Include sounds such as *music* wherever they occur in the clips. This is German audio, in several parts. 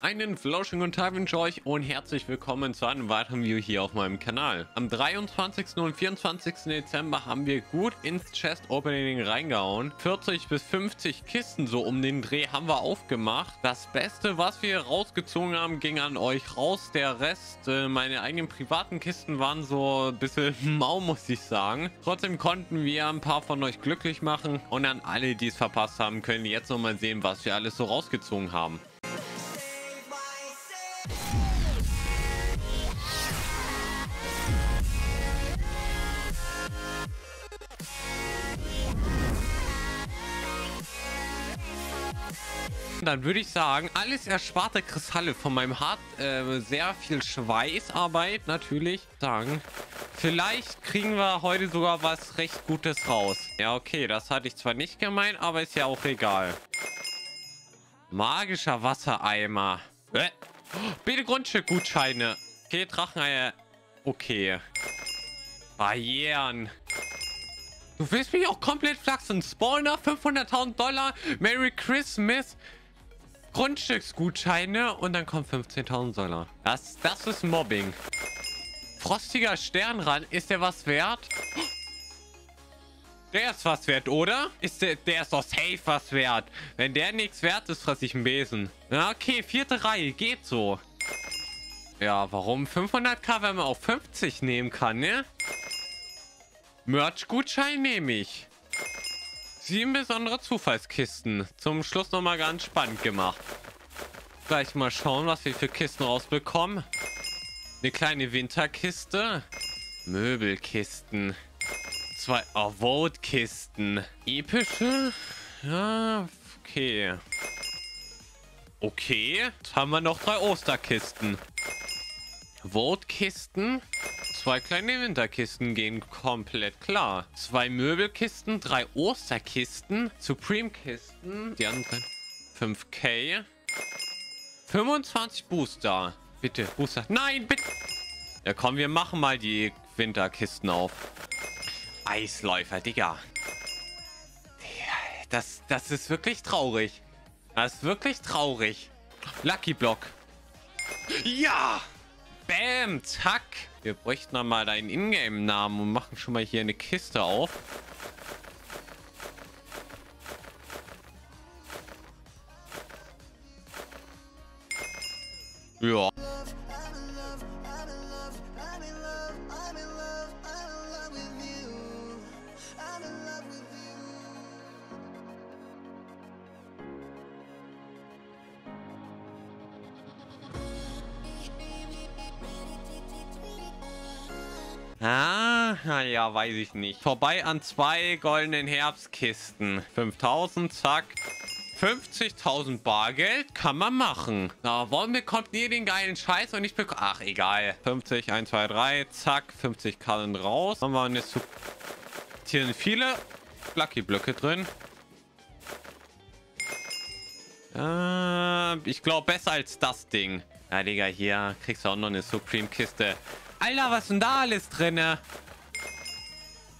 Einen flauschigen guten Tag wünsche ich euch und herzlich willkommen zu einem weiteren Video hier auf meinem Kanal. Am 23. und 24. Dezember haben wir gut ins Chest Opening reingehauen. 40 bis 50 Kisten so um den Dreh haben wir aufgemacht. Das Beste, was wir rausgezogen haben, ging an euch raus. Der Rest, äh, meine eigenen privaten Kisten waren so ein bisschen *laughs* mau, muss ich sagen. Trotzdem konnten wir ein paar von euch glücklich machen und an alle, die es verpasst haben, können jetzt nochmal sehen, was wir alles so rausgezogen haben. Dann würde ich sagen, alles ersparte Kristalle von meinem Hart, äh, sehr viel Schweißarbeit natürlich sagen. Vielleicht kriegen wir heute sogar was recht Gutes raus. Ja, okay, das hatte ich zwar nicht gemeint, aber ist ja auch egal. Magischer Wassereimer. Äh? Bitte Grundstückgutscheine. Okay, Dracheneier. Okay. Barrieren. Du willst mich auch komplett flachsen. Spawner, 500.000 Dollar. Merry Christmas. Grundstücksgutscheine und dann kommt 15.000 Dollar. Das, das ist Mobbing. Frostiger Sternrand, ist der was wert? Der ist was wert, oder? Ist der, der ist doch safe was wert. Wenn der nichts wert ist, fresse ich einen Besen. Okay, vierte Reihe, geht so. Ja, warum 500k, wenn man auch 50 nehmen kann, ne? Merch-Gutschein nehme ich. Sieben besondere Zufallskisten. Zum Schluss nochmal ganz spannend gemacht. Gleich mal schauen, was wir für Kisten rausbekommen. Eine kleine Winterkiste. Möbelkisten. Zwei Award-Kisten. Epische? Ja, okay. Okay. Jetzt haben wir noch drei Osterkisten. Vote-Kisten. Zwei kleine Winterkisten gehen komplett klar. Zwei Möbelkisten, drei Osterkisten, Supreme-Kisten, die anderen 5k. 25 Booster. Bitte, Booster. Nein, bitte. Ja, komm, wir machen mal die Winterkisten auf. Eisläufer, Digga. Das, das ist wirklich traurig. Das ist wirklich traurig. Lucky Block. Ja! Bam, zack. Wir bräuchten dann mal deinen Ingame-Namen und machen schon mal hier eine Kiste auf. Ja. Ah, ja, weiß ich nicht. Vorbei an zwei goldenen Herbstkisten. 5000, zack. 50.000 Bargeld kann man machen. Na, warum bekommt ihr den geilen Scheiß und ich bekomme... Ach, egal. 50, 1, 2, 3, zack. 50 Kallen raus. Haben wir eine... Su Hier sind viele Lucky Blöcke drin. Äh, ich glaube, besser als das Ding. Ja, Digga, hier kriegst du auch noch eine Supreme-Kiste. Alter, was ist denn da alles drin?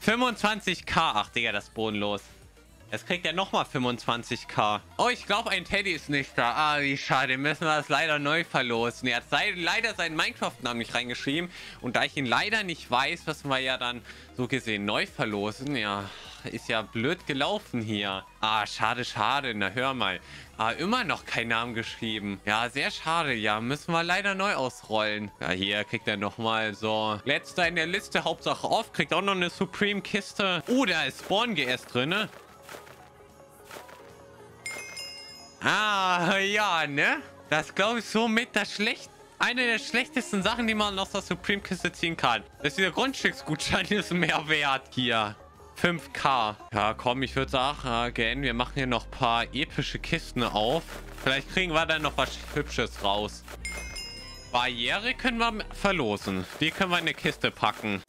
25k. Ach, Digga, das ist bodenlos. Jetzt kriegt er nochmal 25k. Oh, ich glaube, ein Teddy ist nicht da. Ah, wie schade. Müssen wir das leider neu verlosen. Er hat leider seinen Minecraft-Namen nicht reingeschrieben. Und da ich ihn leider nicht weiß, müssen wir ja dann so gesehen neu verlosen. Ja, ist ja blöd gelaufen hier. Ah, schade, schade. Na, hör mal. Ah, immer noch kein Namen geschrieben. Ja, sehr schade. Ja, müssen wir leider neu ausrollen. Ja, hier kriegt er nochmal so. Letzter in der Liste, Hauptsache auf. Kriegt auch noch eine Supreme-Kiste. Oh, da ist Spawn-GS drin, ne? Ah, ja, ne? Das glaube ich somit das schlecht. Eine der schlechtesten Sachen, die man aus der Supreme-Kiste ziehen kann. Das ist dieser Grundstücksgutschein *laughs* ist mehr wert hier. 5k. Ja, komm, ich würde sagen, again, wir machen hier noch ein paar epische Kisten auf. Vielleicht kriegen wir dann noch was Hübsches raus. Barriere können wir verlosen. Die können wir in eine Kiste packen.